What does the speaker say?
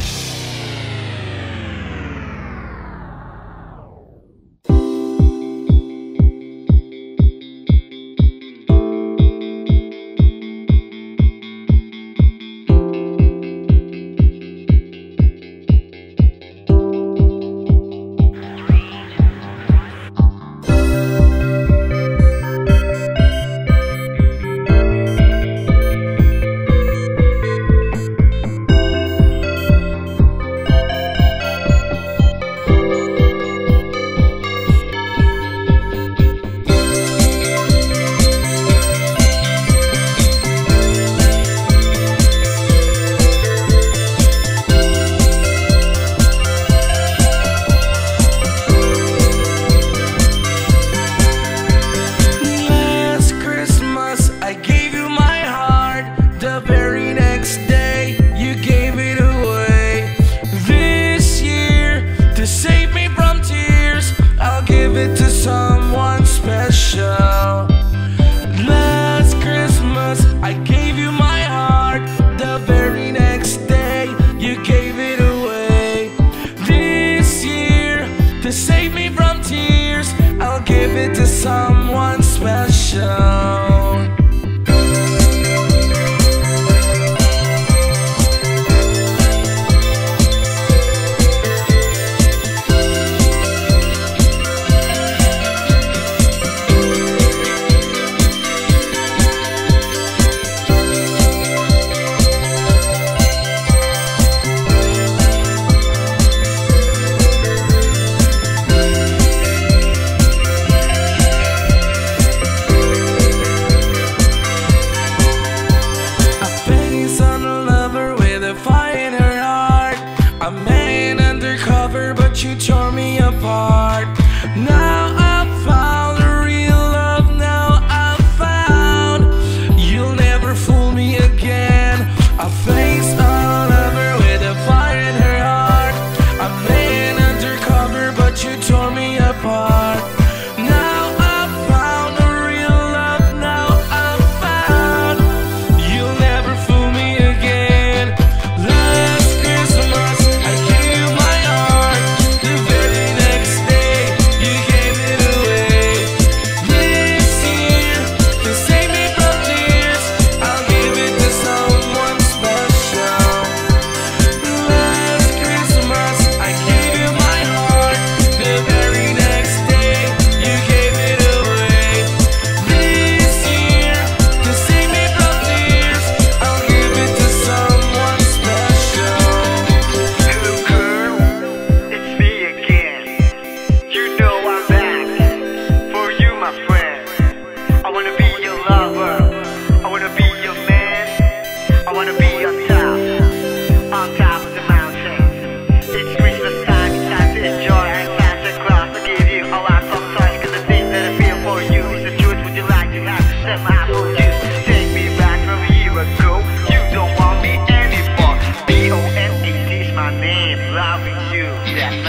Bye. ain't undercover, but you tore me apart. Now I found the real love, now I found you'll never fool me again. I faced all of with a fire in her heart. I'm laying undercover, but you tore me apart. You.